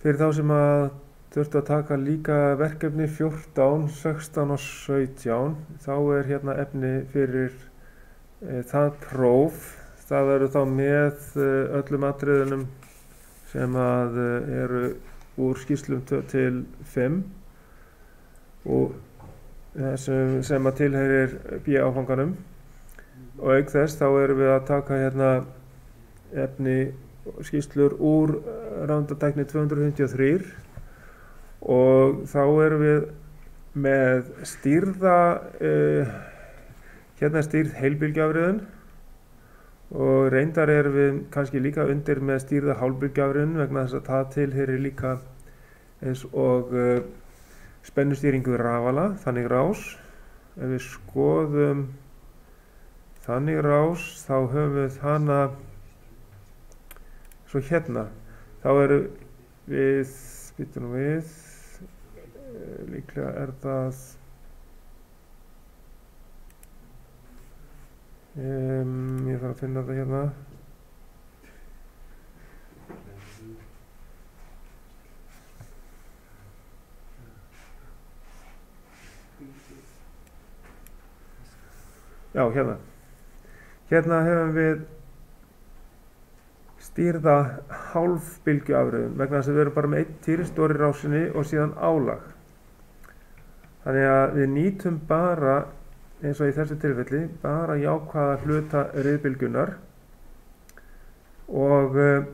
fyrir þá sem að þurftu að taka líka verkefni 14, 16 og 17 þá er hérna efni fyrir e, það próf. Það verður þá með e, öllum atriðunum sem að e, eru úr skýrslum 2 til 5 og sem, sem að tilherir B áfanganum. Og auk þess þá erum við að taka hérna efni skýrslur úr rándatækni 253 og þá erum við með stýrða uh, hérna stýrð heilbylgjafriðun og reyndar erum við kannski líka undir með stýrða hálbylgjafriðun vegna þess að það tilherir líka eins og uh, spennustýringu rafala, þannig rás. Ef við skoðum þannig rás þá höfum við hana svo hérna þá eru við, býtum við líklega er það um, ég þarf að finna þetta hérna. Já hérna. Hérna hefum við stýrða hálfbylgjuafröðum vegna þess að við erum bara með eitt týristóri rásinni og síðan álag. Þannig að við nýtum bara, eins og í þessu tilfelli, bara jákvæða hluta riðbylgunar og uh,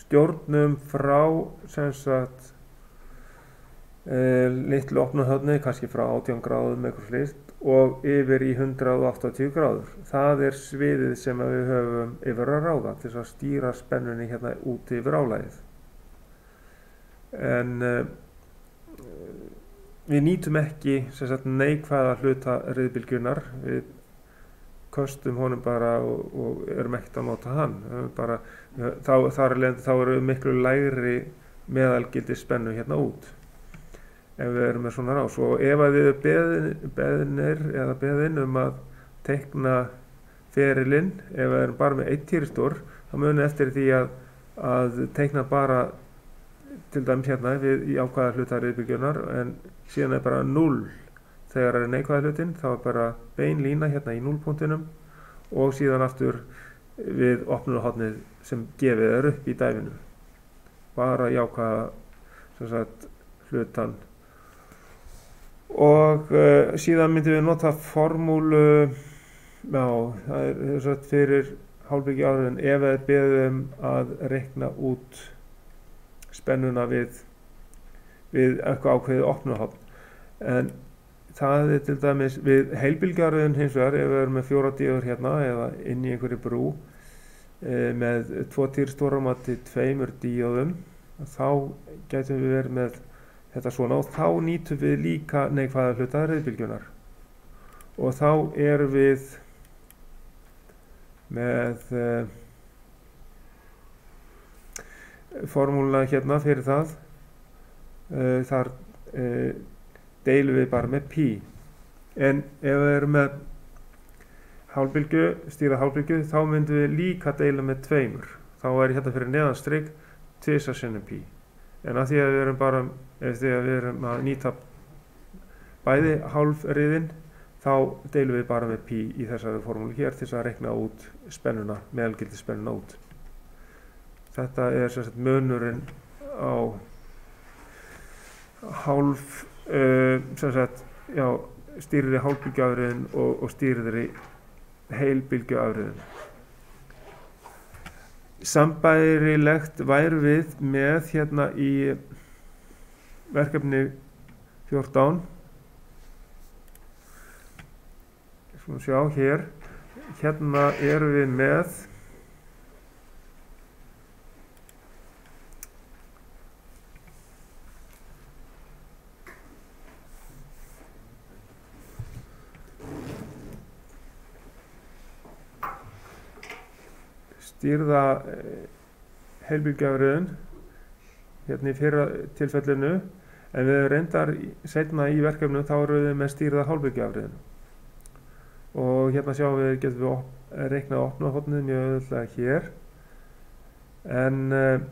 stjórnum frá sem sagt uh, litlu opnahöfni, kannski frá 18 gráðum eitthvað slist og yfir í 180 gráður. Það er sviðið sem við höfum yfir að ráða til að stýra spennunni hérna út yfir álæðið. En uh, við nýtum ekki sagt, neikvæða hluta reyðbylgjunar við kostum honum bara og, og erum ekkert að nota hann bara, þá, leið, þá eru miklu lægri meðalgildi spennu hérna út ef við erum með svona rás og ef að við beðinir eða beðin um að tekna ferilinn ef við erum bara með eitt týristór þá munum eftir því að, að tekna bara til dæmis hérna við í ákvæða hluta reyðbylgjunar en síðan er bara 0 þegar er neikvæða hlutin þá er bara bein lína hérna í 0 punktinum og síðan aftur við opnunarhóttnið sem gefið er upp í dæfinu bara jákvæða sagt, hlutan og uh, síðan myndum við nota formúlu já, það er sagt, fyrir hálfbyggi áriðin ef við beðum að rekna út spennuna við við eitthvað ákveðið opnuhopn en það er til dæmis við heilbílgarðin hins vegar ef við erum með fjóra díður hérna eða inn í einhverju brú e, með tvo týrstóramatti tveimur díðum þá getum við verið með þetta svona og þá nýtum við líka neikvæða hluta reyðbílgjunar og þá erum við með e, formúluna hérna fyrir það. Uh, þar uh, deilum við bara með pi en ef við erum með hálfbylgu, stýra hálfbylgu þá myndum við líka deila með tveimur. Þá er hérna fyrir neðanstrygg tvisa sinnum pi en að því að við erum bara við erum að nýta bæði hálfriðin þá deilum við bara með pi í þessari formúli hér til að rekna út spennuna, meðalgildi spennuna út. Þetta er sérstaklega munurinn á hálf uh, sagt, já, stýriði hálfbylgjuafriðin og, og stýriði heilbylgjuafriðin sambærilegt væri við með hérna í verkefni 14 svona sjá hér. Hérna eru við með stýrða eh, heilbyggjafriðun hérna í fyrra tilfellinu en við reyndar setna í verkefnu þá eru við með stýrða hálbyggjafriðun og hérna sjáum við getum við reiknað að opna hodnið mjög öðvöldlega hér. En uh,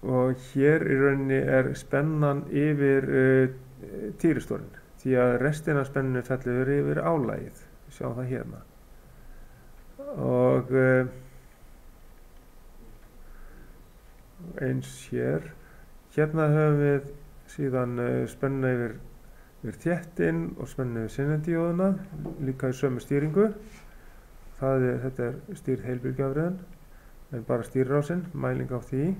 og hér í rauninni er spennan yfir uh, týristórin því að restina spenninu fellur yfir álægið sjá það hérna og uh, eins hér. Hérna höfum við síðan uh, spenna yfir, yfir þéttin og spenna yfir sinnendíóðuna líka í sömu stýringu. Er, þetta er stýrð heilbyrgjafriðan en bara stýrrásinn, mæling á því.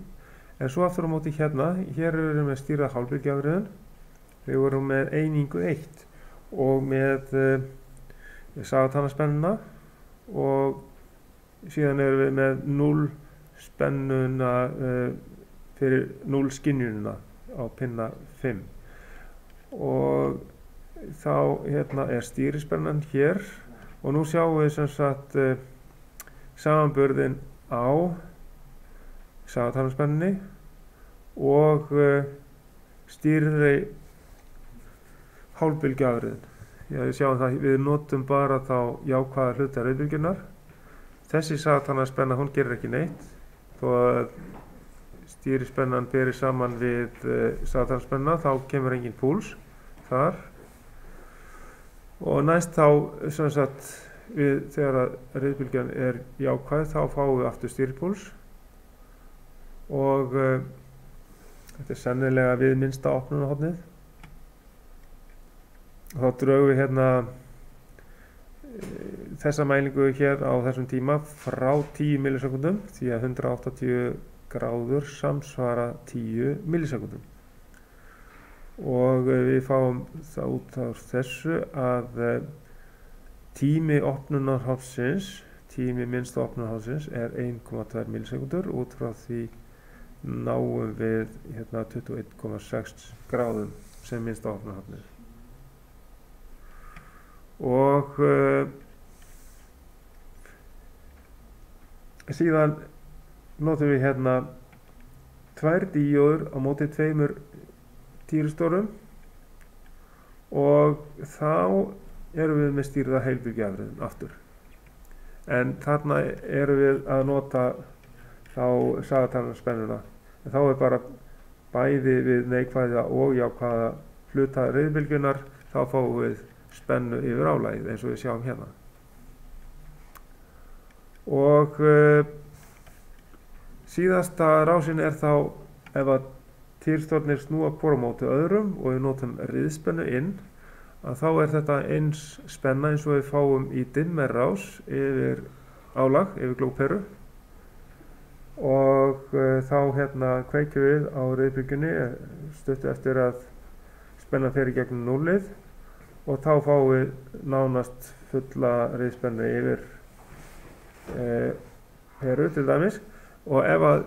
En svo aftur á móti hérna hér erum við með stýrða hálbyrgjafriðan við vorum með einingu 1 og með uh, sagatannaspennuna og síðan erum við með 0 spennuna uh, fyrir 0 skinnjununa á pinna 5 og þá hérna er stýrispennan hér. Og nú sjáum við sem sagt uh, samanburðin á sagatannaspennunni og uh, stýrði hálfbylgjaðriðin Já, við sjáum það, við notum bara þá jákvæða hluta rauðbylgjunar. Þessi satanaspenna, hún gerir ekki neitt, þó að stýrispennan berir saman við uh, satanspenna, þá kemur engin púls þar. Og næst þá, sagt, við, þegar að rauðbylgjan er jákvæð, þá fáum við aftur stýripúls. Og uh, þetta er sennilega við minnsta opnunahotnið þá draugum við hérna þessa mælingu hér á þessum tíma frá 10 millisekundum því að 180 gráður samsvara 10 millisekundum og við fáum það út af þessu að tími opnunarhálsins tími minnsta opnunarhálsins er 1,2 millisekundur út frá því náum við hérna 21,6 gráðum sem minnsta opnunarhálsins og uh, síðan notum við hérna tvær díóður á móti tveimur týristórum og þá erum við með stýrða heilbyrgjafriðin aftur. En þarna erum við að nota þá sagatarnarspennuna en þá er bara bæði við neikvæða og jákvæða hluta reyðbylgjunar þá fáum við spennu yfir álægið eins og við sjáum hérna. Og uh, síðasta rásin er þá ef að týrstofnir snúa hvormóti öðrum og við notum riðspennu inn að þá er þetta eins spenna eins og við fáum í dimmerrás yfir álag, yfir glóperu. Og uh, þá hérna kveikjum við á riðbyggjunni stöttu eftir að spenna í gegnum núlið og þá fáum við nánast fulla riðspennu yfir eh, peru til dæmis. Og ef að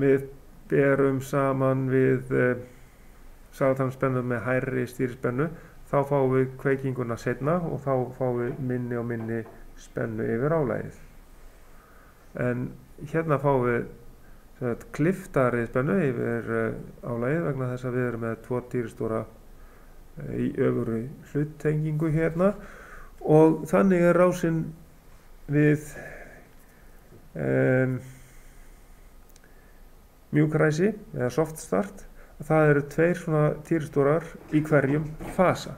við berum saman við eh, sagatanspennu með hærri stýrispennu þá fáum við kveikinguna setna og þá fáum við minni og minni spennu yfir álægið en hérna fáum við kliftari spennu yfir uh, álægið vegna þess að við erum með tvo dýristóra uh, í öfuru hluttengingu hérna. Og þannig er rásinn við um, mjúkræsi eða soft start. Það eru tveir svona dýristórar í hverjum fasa.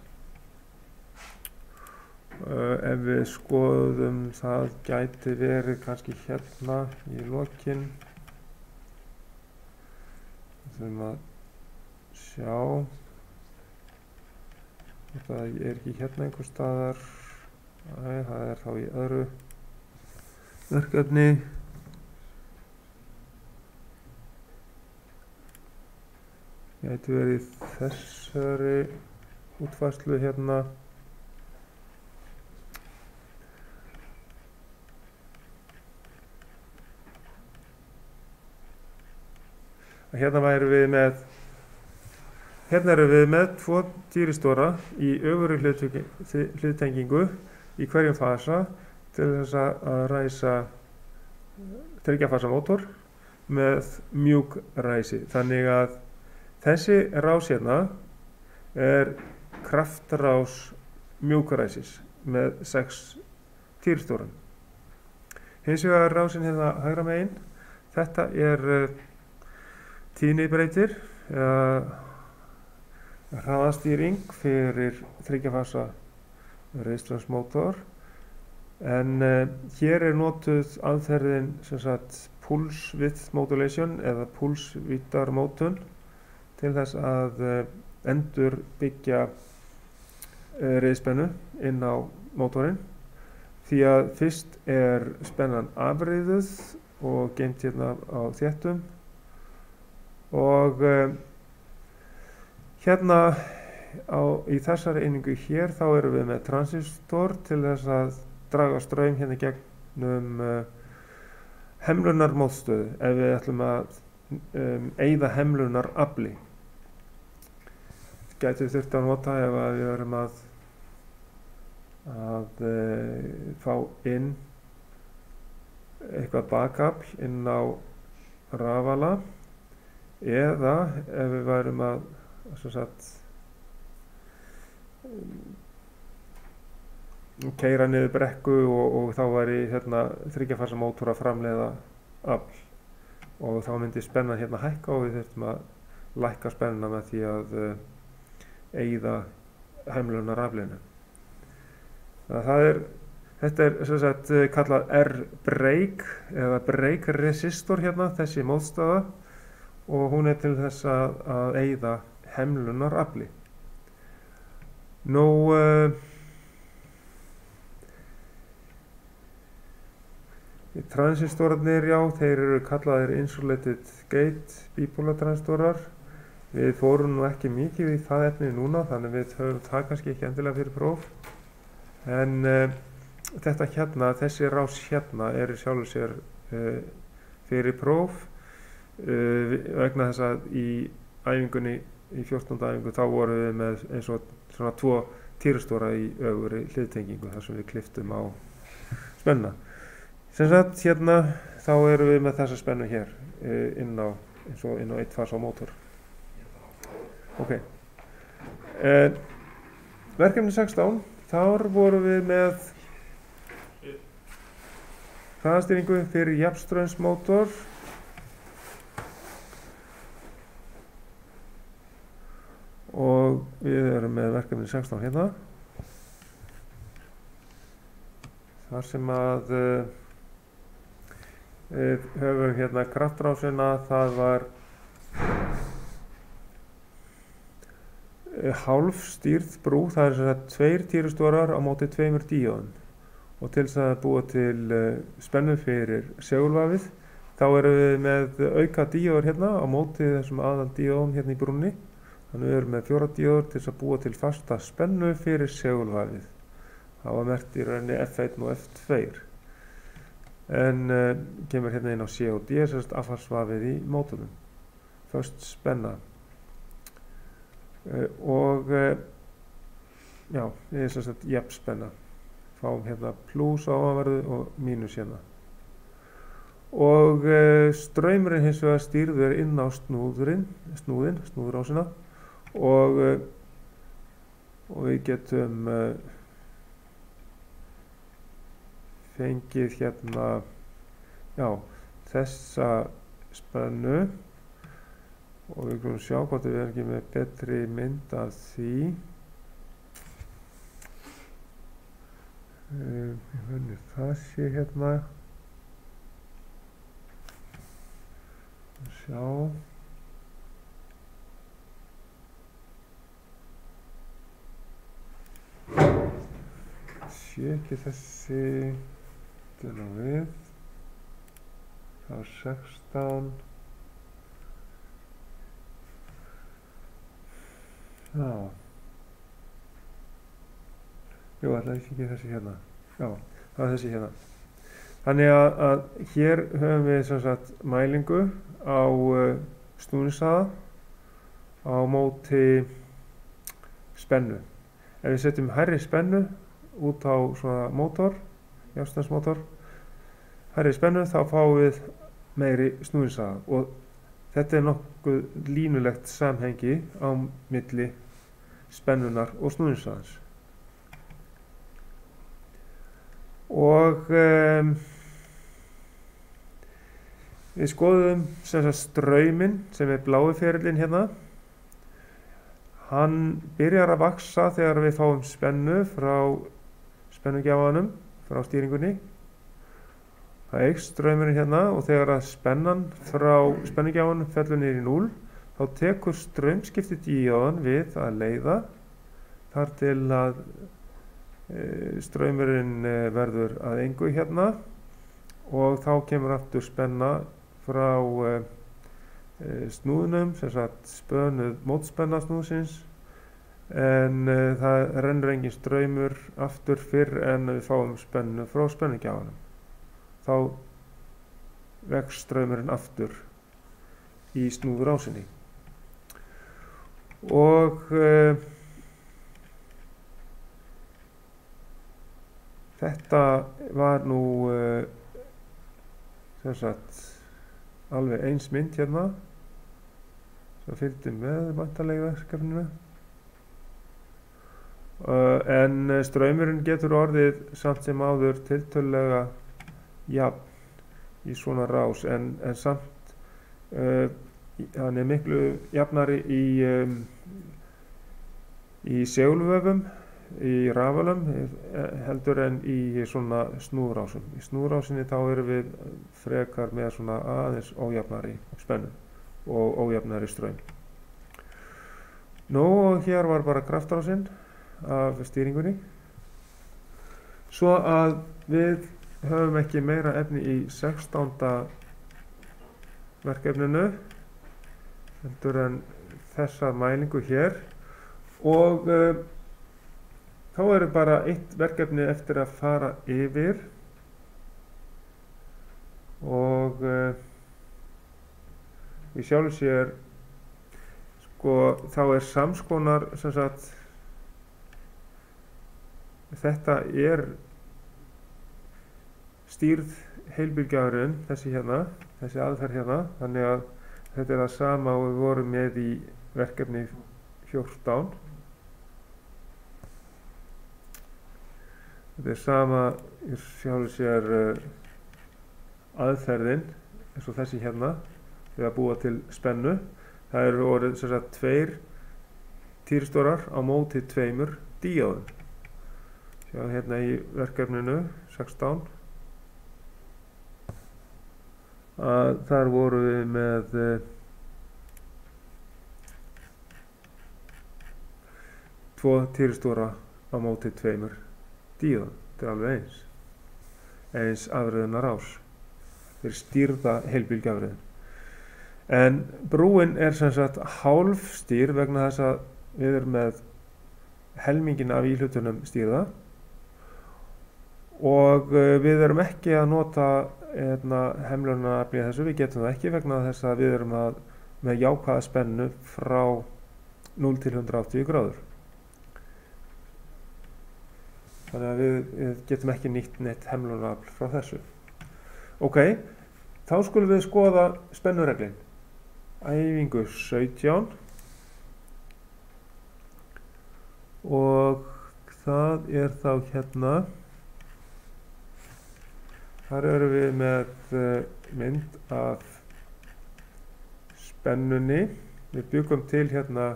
Uh, ef við skoðum það gæti verið kannski hérna í lokinn þurfum að sjá þetta er ekki hérna einhver staðar. Æ, það er þá í öðru verkefni. Gæti verið þessari útfærslu hérna. Hérna væri við með hérna eru við með tvo dýristóra í öfuru hluttengingu í hverjum fasa til þess að ræsa þryggjafasa mótor með mjúk ræsi. Þannig að þessi rás hérna er kraftrás mjúkaræsis með 6 dýristóran hins vegar rásin hérna hægra megin. Þetta er uh, tíðnibreitir eða hraðastýring fyrir þryggjafasa reyðströmsmótor en uh, hér er notuð aðferðin sem sagt pulse width modulation eða pulse vittar mótun til þess að uh, endur byggja uh, reyðspennu inn á mótorinn. Því að fyrst er spennan afriðuð og geimt hérna á þéttum og hérna á, í þessari einingu hér þá erum við með transistor til þess að draga ströym hérna gegnum uh, hemlunar mótstöðu ef við ætlum að um, eigða hemlunar afli gæti þurft að nota ef að við erum að að uh, fá inn eitthvað bakafl inn á rafala eða ef við værum að sagt, keira niður brekku og, og þá væri hérna, þryggjafarsa mótor að framleiða afl og þá myndi spennan hérna hækka og við þurftum að lækka spennuna með því að eigða heimlunar aflinu. Að það er Þetta er sem sagt kallað R-break eða break resistor hérna, þessi mótstafa og hún er til þess að, að eigða hemlunar afli. Nú, uh, transistorarnir, já, þeir eru kallaðir insulated gate bipolar transistorar. Við fórum nú ekki mikið í það efni núna, þannig við höfum það kannski ekki endilega fyrir próf. En uh, þetta hérna, þessi rás hérna er sjálfur sér uh, fyrir próf vegna þess að í æfingunni, í 14. æfingu þá vorum við með eins og svona tvo týrustóra í öfuri hliðtengingu þar sem við kliftum á spenna. Sem sagt hérna þá erum við með þessa spennu hér uh, inn á, eins og inn á eitt fasa á mótor. Ok. Verkefni 16, þar vorum við með hraðastýringu fyrir jafnströmsmótor og við erum með verkefni 16 hérna. Þar sem að uh, við höfum hérna kraftrásina það var uh, hálf stýrð brú það er svona tveir týrustórar á móti tveimur díóðum og til þess að búa til uh, spennu fyrir segulvafið þá erum við með auka díóður hérna á móti þessum aðal díóðum hérna í brúnni við erum með fjóra díóður til að búa til fasta spennu fyrir segulvafið það var mert í rauninni F1 og F2 en uh, kemur hérna inn á C og D sérst afhalsvafið í mótunum. Först spenna. Uh, og já, það er sérst jafn spenna. Fáum hérna pluss áanverðu og mínus hérna. Og uh, ströymurinn hins vegar stýrður inn á snúðurinn snúðin, snúðurásina og uh, og við getum uh, fengið hérna já, þessa spennu. Og við glúum sjá hvort við erum ekki með betri mynd af því. Um, hvernig það sé hérna. Sjá sé ekki þessi dölum við það er 16 já Jú, alltaf ekki þessi hérna. Já, það er þessi hérna. Þannig að, að hér höfum við sem sagt mælingu á uh, snúnisaða á móti spennu. Ef við setjum hærri spennu út á svona mótor, járstansmótor, hærri spennu þá fáum við meiri snúnisaða og þetta er nokkuð línulegt samhengi á milli spennunar og snúnisaðans. og um, Við skoðum sem sagt ströyminn sem er blái ferillin hérna. Hann byrjar að vaksa þegar við fáum spennu frá spennugjáfanum, frá stýringunni. Það eikst ströymurinn hérna og þegar að spennan frá spennugjáfanum fellur niður í 0 þá tekur strömskipti díóðan við að leiða þar til að e, ströymurinn e, verður að engu hérna og þá kemur aftur spenna frá e, snúðunum, sem sagt spönuð mótspenna en það rennur engin ströymur aftur fyrr en við fáum spennu frá spennugjáfanum. Þá vex ströymurinn aftur í snúður ásinni og uh, þetta var nú uh, sem sagt alveg eins mynd hérna. Sem fylgdi með vantarlega verkefninu. uh, en ströymurinn getur orðið samt sem áður tiltölulega jafn í svona rás en, en samt hann er miklu jafnari í, um, í segulvöfum, í rafalum heldur en í svona snúðrásum. Í snúðrásinni þá erum við frekar með svona aðeins ójafnari spennu og ójafnari ströym. Nú og hér var bara kraftrásin af stýringunni. Svo að við höfum ekki meira efni í 16. verkefninu heldur en þessa mælingu hér og uh, þá eru bara eitt verkefni eftir að fara yfir og uh, við sjálfum sér sko þá er samskonar sem sagt þetta er stýrð heilbyrgjafurinn þessi hérna, þessi aðferð hérna þannig að Þetta er það sama og við vorum með í verkefni 14. Þetta er sama sjálf sér uh, aðferðin eins og þessi hérna við að búa til spennu. Það eru orðið sagt tveir týrstórar á móti tveimur díóðum. Sjá hérna í verkefninu 16 að þar voru við með uh, tvo týristóra á móti tveimur díðan, þetta er alveg eins. Eins afröðunar ás þeir stýrða heilbílgjafriðin en brúin er sem sagt hálf stýr vegna þess að við erum með helmingin af íhlutunum stýrða og uh, við erum ekki að nota hérna, hemlunaraflið þessu, við getum það ekki vegna þess að við erum að, með jákvæða spennu frá 0 til 180 gráður. Þannig að við, við getum ekki nýtt neitt hemlunarafl frá þessu. Ok, þá skulum við skoða spennureglinn. Æfingu 17 og það er þá hérna Þar eru við með eh, mynd af spennunni. Við byggum til hérna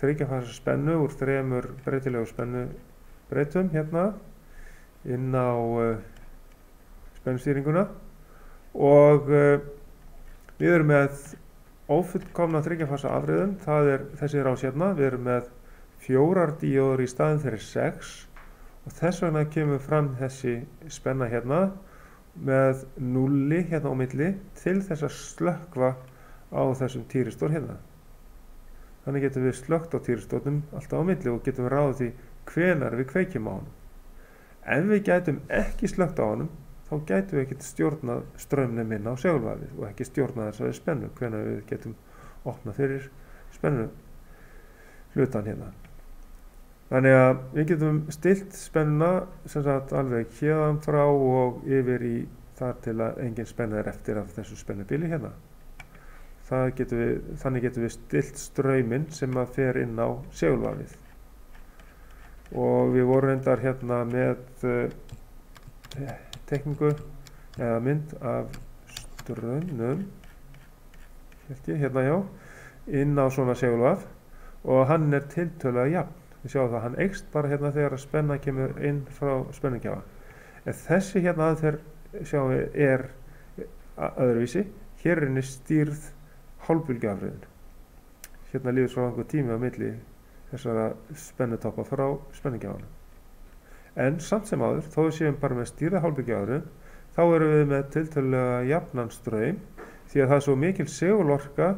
þryggjafasa spennu úr þremur breytilegu spennubreitum hérna inn á uh, spennustýringuna. Og uh, við erum með ófullkomna þryggjafasa afriðum, það er þessi rás hérna, við erum með fjórar díóður í staðin fyrir sex. Og þess vegna kemur fram þessi spenna hérna með nulli hérna á milli til þess að slökva á þessum týristór hérna. Þannig getum við slökt á týristónum alltaf á milli og getum ráðið því hvenar við kveikjum á hann. Ef við getum ekki slökt á hann, þá getum við ekki stjórnað strömnum inn á segulvæðið og ekki stjórnað þess að við spennu hvenar við getum opnað fyrir spennu hlutan hérna. Þannig að við getum stilt spennuna sem sagt alveg hérðan frá og yfir í þar til að engin spenna er eftir af þessu spennubíli hérna. Getum við, þannig getum við stilt ströyminn sem að fer inn á segulvafið. Og við vorum endar hérna með uh, tekningu eða mynd af strömmnum ekki, hérna já inn á svona segulvaf og hann er tiltölulega jafn við sjáum það að hann eikst bara hérna þegar að spenna kemur inn frá spenningjafa en þessi hérna aðferð sjáum við er öðruvísi. Hér er henni stýrð hálfbylgjafriðin hérna líður svo einhver tími á milli þessara spennutoppa frá spenningjafanum en samt sem áður, þó við séum bara með stýrða hálfbylgjafriðin þá erum við með tiltölulega jafnan ströym því að það er svo mikil segulorka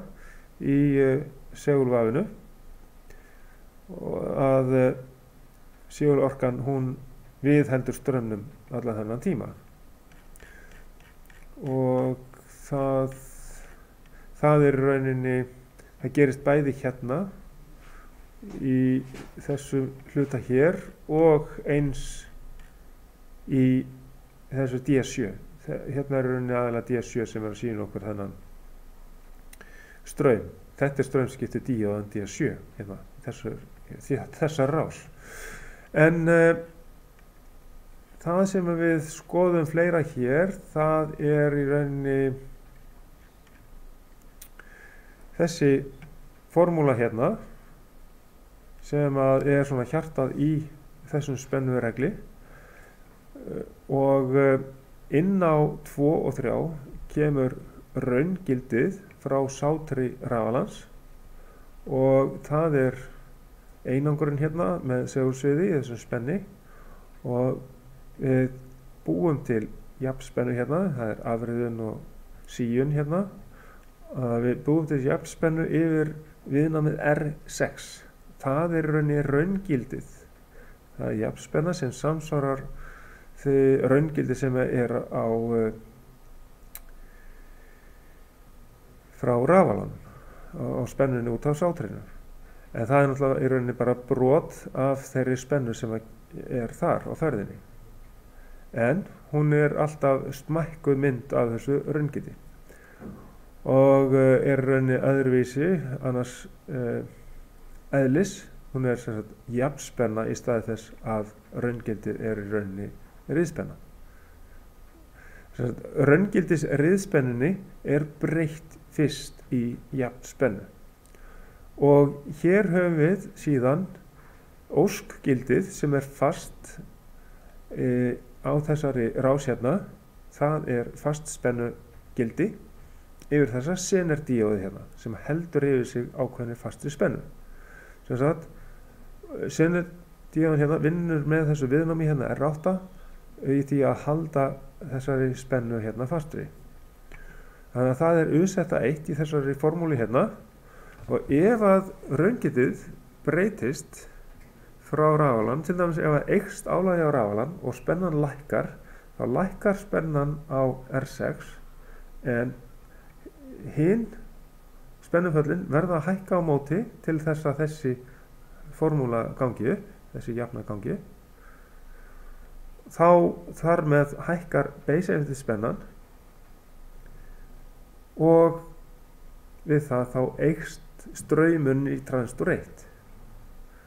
í uh, segulvafinu að uh, segulorkan hún viðheldur strömmnum allan þennan tíma. Og það það er rauninni það gerist bæði hérna í þessu hluta hér og eins í þessu DS7 hérna er rauninni aðalega DS7 sem er að sína okkur þennan ströym þetta er ströymskipti díóðan DS7 hérna, þessu, þessar rás. En uh, það sem við skoðum fleira hér það er í rauninni þessi formúla hérna sem er svona hjartað í þessum spennuregli uh, og uh, inn á 2 og 3 kemur raungildið frá sátri rafalans og það er einangurinn hérna með segulsviði í þessum spenni. Og við búum til jafnspennu hérna, það er afriðun og síun hérna. Við búum til jafnspennu yfir viðnámið R6 það er rauninni raungildið. Það er jafnspenna sem samsvarar því raungildi sem er á uh, frá rafalanum á spennunni út á sátrinu en það er náttúrulega í rauninni bara brot af þeirri spennu sem er þar á ferðinni. En hún er alltaf smækkuð mynd af þessu raungildi. Og uh, er rauninni öðruvísi annars uh, eðlis. Hún er sem sagt jafnspenna í staði þess að raungildi er í rauninni riðspenna. Raungildis riðspennunni er breytt fyrst í jafnspennu og hér höfum við síðan óskgildið sem er fast e, á þessari rás hérna. Það er fast spennu gildi yfir þessa senerdíóði hérna sem heldur yfir sig ákveðinir fastri spennu. Sem sagt senerdíóðin hérna vinnur með þessu viðnámi hérna er ráta í því að halda þessari spennu hérna fastri. Þannig að það er usetta eitt í þessari formúli hérna og ef að raungitið breytist frá ráðalan, til dæmis ef að eikst álægi á ráðalan og spennan lækkar þá lækkar spennan á R6 en hinn spennuföllin verða að hækka á móti til þess að þessi formúla gangi þessi jafna gangi. Þá þar með hækkar base eftir spennan og við það þá eikst ströymun í 1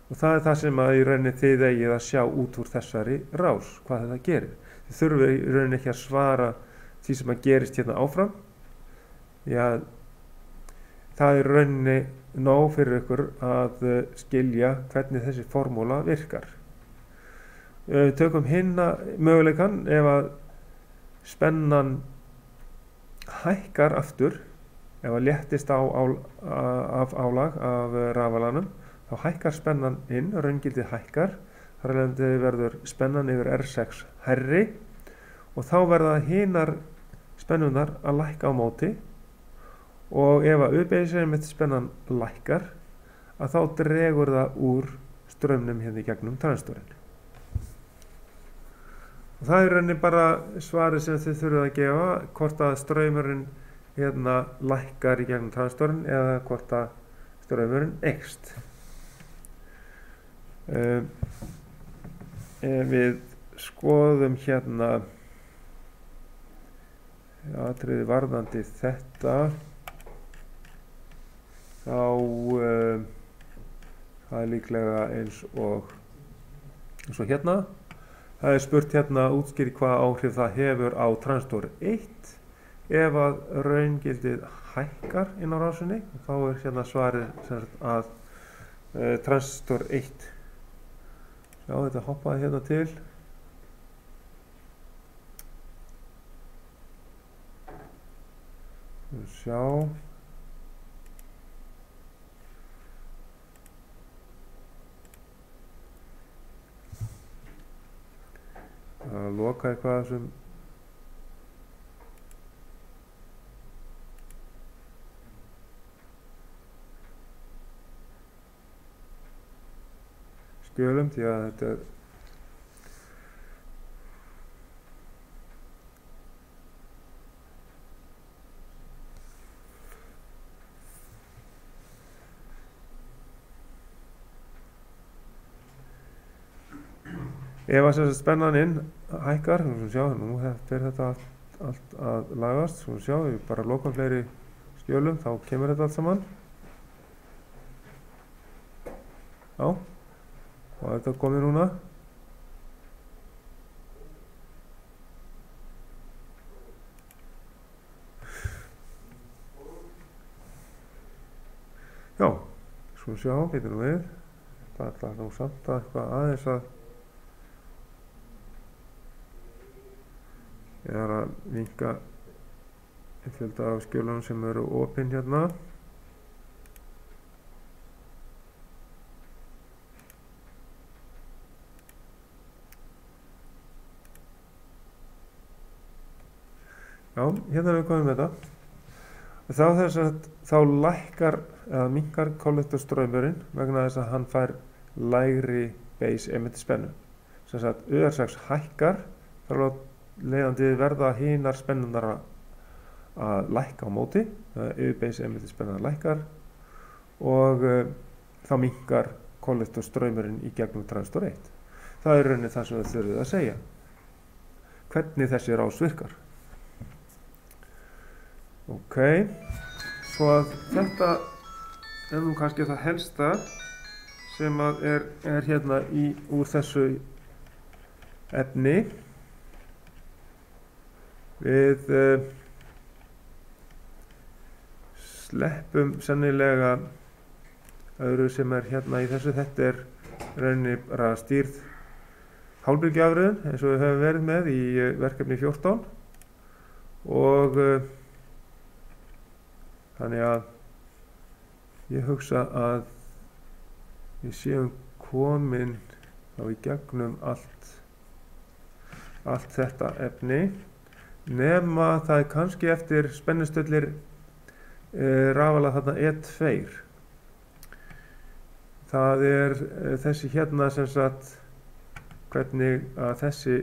og það er það sem að í rauninni þið eigið að sjá út úr þessari rás hvað þetta gerir. Þið þurfum í rauninni ekki að svara því sem að gerist hérna áfram því að það er rauninni nóg fyrir ykkur að skilja hvernig þessi formúla virkar. Við tökum hinna möguleikan ef að spennan hækkar aftur ef að léttist á, á, af álag af rafalanum þá hækkar spennan inn, raungildið hækkar. Þar alveg verður spennan yfir R6 herri og þá verða hinnar spennunar að lækka á móti. Og ef að uppeyðisverðin með spennan lækkar að þá dregur það úr strömmnum hérna í gegnum transistorinn og það er rauninni bara svari sem þið þurfuð að gefa hvort að ströymurinn hérna lækkar í gegnum transistorinn eða hvort að ströymurinn ekst um, ef við skoðum hérna aðtriði varðandi þetta þá um, það er líklega eins og eins og hérna. Það er spurt hérna útskýri hvað áhrif það hefur á transistor 1 ef að raungildið hækkar inn á rásunni þá er hérna svarið sem sagt að uh, transistor 1 sjá þetta hoppaði hérna til. Sjá. Að loka eitthvað þessum skjölum því að þetta er ef að sem sagt spennan inn hækkar, svona sjá, nú fer þetta allt, allt að lagast, svona sjá, við bara lokum fleiri skjölum, þá kemur þetta allt saman. Já, og þetta komið núna. Já, svona sjá, getur nú við, það ætlar nú samt að eitthvað aðeins að Ég er að vinka fjölda af skjölunum sem eru opinn hérna. Hérna erum við komið með þetta. Þá, þess að, þá lækkar eða minkar kollektorströymurinn vegna þess að hann fær lægri base emitti spennu. Sem sagt, UR6 hækkar þar að leiðandi verða hínar spennunar að lækka á móti yfirbeins emitti spennunar lækkar og uh, þá minkar kollektorströymurinn í gegnum transistor 1. Það er rauninni það sem við þurfum að segja. Hvernig þessi rás virkar. Ok, svo að þetta er nú kannski það helsta sem að er, er hérna í, úr þessu efni. Við uh, sleppum sennilega öðru sem er hérna í þessu. Þetta er rauninni bara stýrð hálfbyrgjafröðun eins og við höfum verið með í uh, verkefni 14 og uh, þannig að ég hugsa að við séum komin þá í gegnum allt allt þetta efni. Nema það er kannski eftir spennustöllir e, rafala þarna E2 það er e, þessi hérna sem sagt hvernig að þessi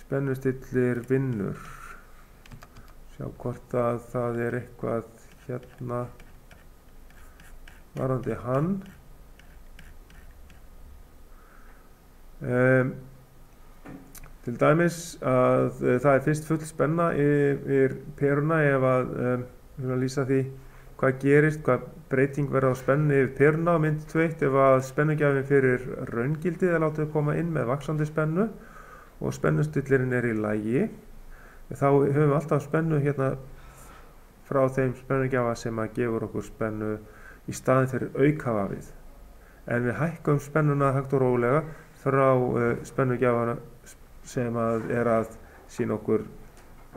spennustillir vinnur sjá hvort að það er eitthvað hérna varandi hann. Um, til dæmis að uh, það er fyrst full spenna yfir peruna ef að um, lýsa því hvað gerist, hvað breyting verður á spennu yfir peruna. Á mynd 2 ef að spennugjafin fyrir raungildið er látið að koma inn með vaksandi spennu og spennustillirinn er í lægi þá höfum við alltaf spennu hérna frá þeim spennugjafa sem að gefur okkur spennu í staðin fyrir aukavafið. En við hækkum spennuna hægt og rólega frá uh, spennugjafana sem að er að sína okkur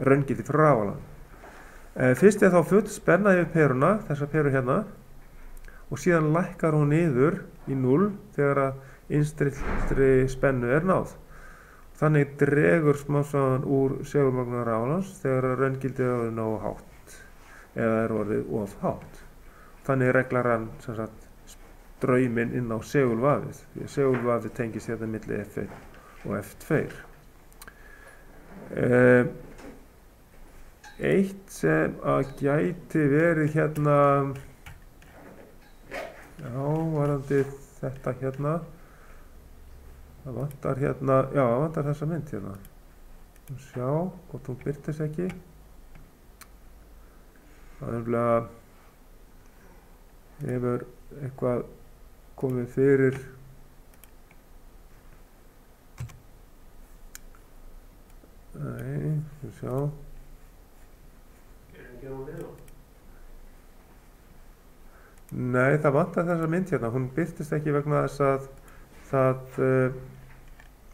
raungildi frá rávalan uh, fyrst er þá full spenna yfir peruna þessa peru hérna og síðan lækkar hún niður í 0 þegar að innstilltri spennu er náð Þannig dregur smásagan úr segulmagnar rálans þegar raungildið er orðið nógu hátt eða er orðið of hátt. Þannig reglar hann sagt, ströyminn inn á segulvafið. Því að segulvafið tengist hérna millir F1 og F2. Eh, eitt sem að gæti verið hérna, já, varandi þetta hérna, það vantar hérna, já það vantar þessa mynd hérna. Sjá hvort hún byrtist ekki. Það er umlega hefur eitthvað komið fyrir? Nei, þú sjá. Nei, það vantar þessa mynd hérna. Hún byrtist ekki vegna þess að það uh,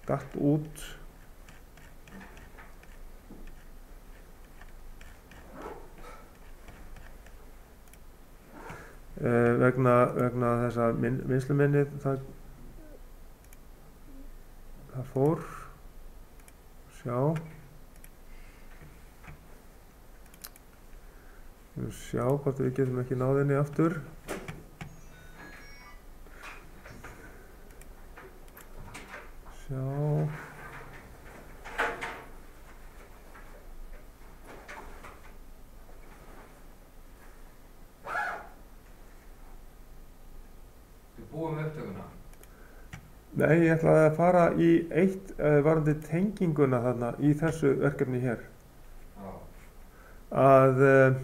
datt út. Uh, vegna, vegna þess að minn, vinsluminnið það, það fór. Sjá. Sjá hvort við getum ekki náð henni aftur sjá? Nei, ég ætlaði að fara í eitt uh, varandi tenginguna þarna í þessu verkefni hér Já. að uh,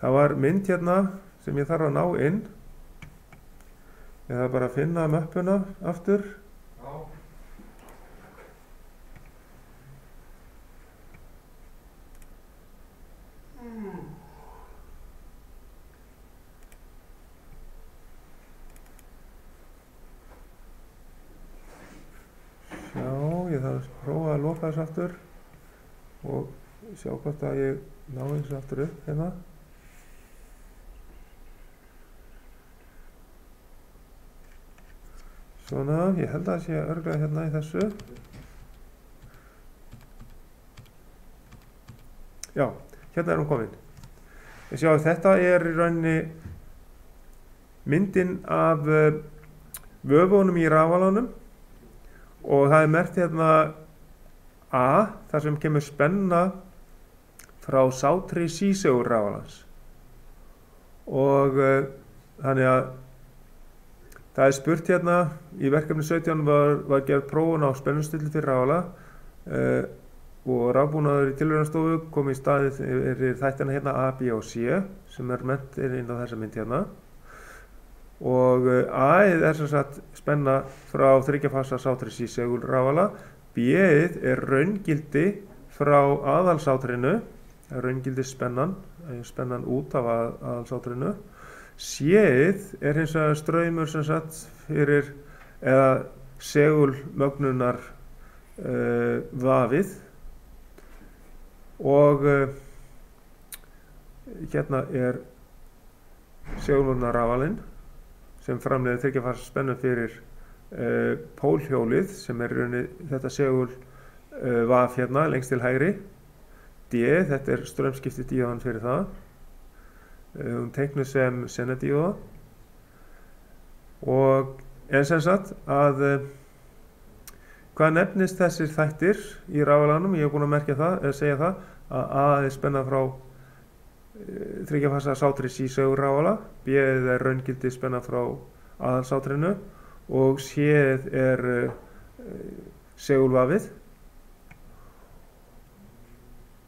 það var mynd hérna sem ég þarf að ná inn ég þarf bara að finna möppuna aftur Já. sjá, ég þarf að prófa að loka þessu aftur og sjá hvort að ég ná þessu aftur upp hérna svona, ég held að það sé örglega hérna í þessu. Já, hérna er hún komin. Ég sjá þetta er í rauninni myndin af uh, vöfunum í rafalanum og það er mert hérna A þar sem kemur spenna frá sátri sísegur rafalans. Og uh, þannig að það er spurt hérna í verkefni 17 var, var gerð prófun á spennustilli fyrir rafala uh, og rafbúnaður í tilhörnastofu kom í staðið fyrir þættina hérna A, B og C sem er mentir inn á þessa mynd hérna. Og uh, A-ið er sem sagt spenna frá þryggjafassa sátri sísegul rafala B-ið er raungildi frá aðalsátrinu raungildi spennan eh, spennan út af að, aðalsátrinu C-ið er hins vegar ströymur sem sagt fyrir eða segulmögnunar uh, vafið. Og uh, hérna er segulmögnunar rafalinn sem framleiðir þryggjafassa spennu fyrir uh, pólhjólið sem er í rauninni þetta segul vaf hérna lengst til hægri. D, þetta er strömskipti díðan fyrir það hún teiknuð sem senadíða og en sem sagt að uh, hvað nefnist þessir þættir í ráðalanum, ég hef búin að merkja það eða segja það að A er spennað frá þryggjafassa sátri sísögur ráðala B er raungildi spennað frá aðalsátrinu og C er segulvafið.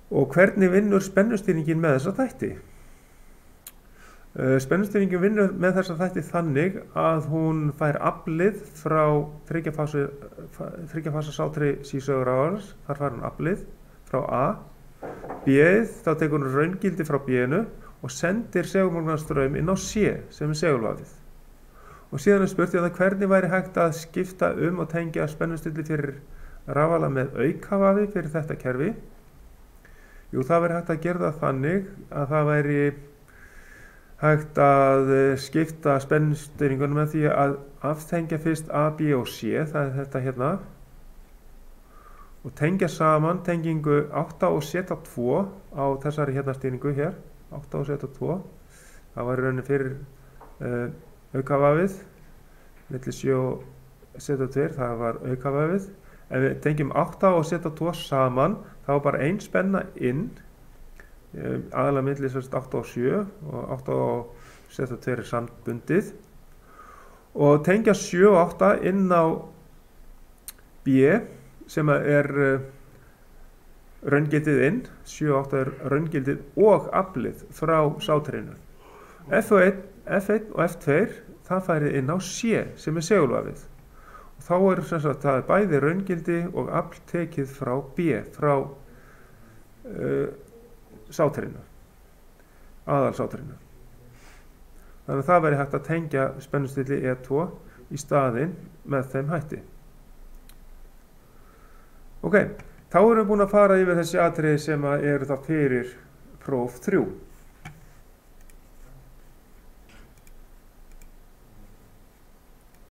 Og hvernig vinnur spennustýringin með þessa þætti? Uh, spennustýringin vinnur með þessa þætti þannig að hún fær aflið frá þryggjafassa sátri sísögur áhans, þar fær hún aflið frá A. B-ið, þá tekur hún raungildi frá B-inu og sendir segulmagnaströym inn á C sem er segulvafið og síðan er spurt ég það hvernig væri hægt að skipta um og tengja spennustilli fyrir rafala með aukavafi fyrir þetta kerfi? Jú, það væri hægt að gera það þannig að það væri hægt að skipta spennustýringunum með því að aftengja fyrst A, B og C, það er þetta hérna. Og tengja saman tengingu 8 og setja 2 á þessari hérna stýringu hér 8 og setja 2 það var í rauninni fyrir uh, aukavafið millir 7 og setja 2 það var aukavafið. Ef við tengjum 8 og setja 2 saman þá er bara ein spenna inn um, aðalega millir 8 og 7 og 8 og setja 2 er sambundið. Og tengja 7 og 8 inn á B sem er uh, raungildið inn. 7 og 8 er raungildið og aflið frá sátrinu F1, F1 og F2 það færi inn á C sem er segulvafið. Og þá er sagt það er bæði raungildi og afl tekið frá B frá uh, sátrinu aðalsátrinu þannig að það væri hægt að tengja spennustilli E2 í staðinn með þeim hætti. Ok, þá erum við búin að fara yfir þessi atriði sem eru þá fyrir próf 3